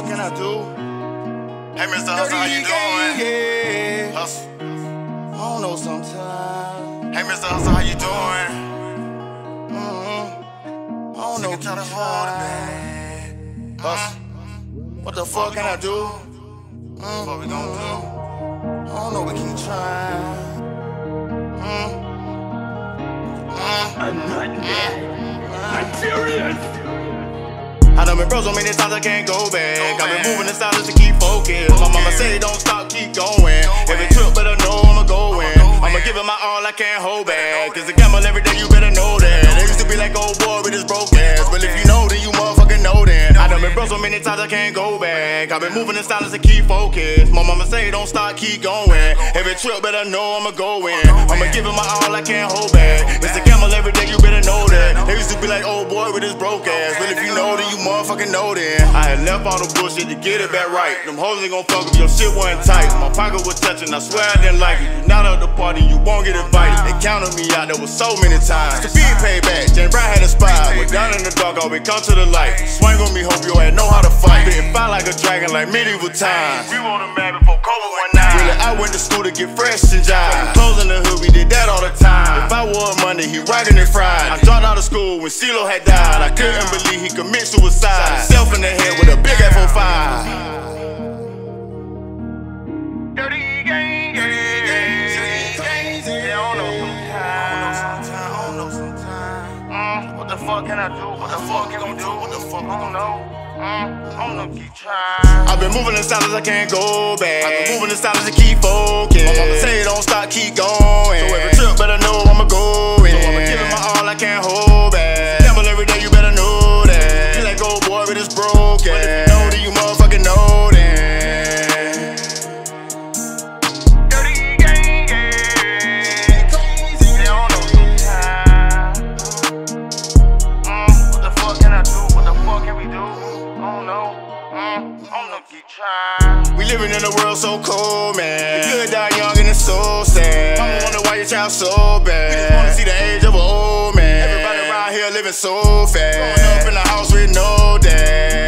fuck can I do? Hey, Mr. Hussoul, how you doing? Yeah. Hustle. I don't know sometimes. Hey, Mr. Hussoul, how you doing? Mm-hmm. I don't know. Nigga try to hold. Hustle. What the fuck can I do? Mm. What we gonna do? I don't know. We keep trying. Mm. Mm. I'm not dead. I'm serious. I done been broke so many times I can't go back. I've been moving in silence to keep focused. My mama say don't stop, keep going. Every trip better know I'ma go in. I'ma give it my all, I can't hold back. Cause the gamble every day, you better know that. They used to be like, old boy with his broke ass. But if you know, then you motherfucking know that. I done been broke so many times I can't go back. I've been moving in silence to keep focused. My mama say don't stop, keep going. Every trip better know I'ma go in. I'ma give it my all, I can't hold back. It's the gamble every day, you better know that. Old oh, boy with his broke ass. But if you know, then you motherfucking know then. I had left all the bullshit to get it back right. Them hoes ain't gon' fuck if your shit wasn't tight. My pocket was touching, I swear I didn't like it. You not at the party, you won't get invited. They counted me out, there was so many times. To be paid back, James Brown had a spy. Went down in the dark, always come to the light. Swing on me, hope your ass know how to fight. Been fight like a dragon, like medieval times. We want a man before COVID went nine. Really, I went to school to get fresh and jive. Clothes in the hood, we did that all the time. If I wore money, he rockin' it fried. I dropped out of school when CeeLo had died. I couldn't believe he committed suicide. Self in the head with a big F05. Dirty gang, yeah. Yeah, I don't know sometimes. I don't know sometimes. Mm, what the fuck can I do? What the fuck can we do? What the fuck? I don't know. Mm, I don't know. Keep trying. I've been moving in silence, I can't go back. I've been moving in silence to keep focused. My mama say don't stop, keep going. We living in a world so cold, man. You could die young and it's so sad. Mama wonder why your child so bad. We just wanna see the age of an old man. Everybody around here living so fast. Growing up in a house with no dad.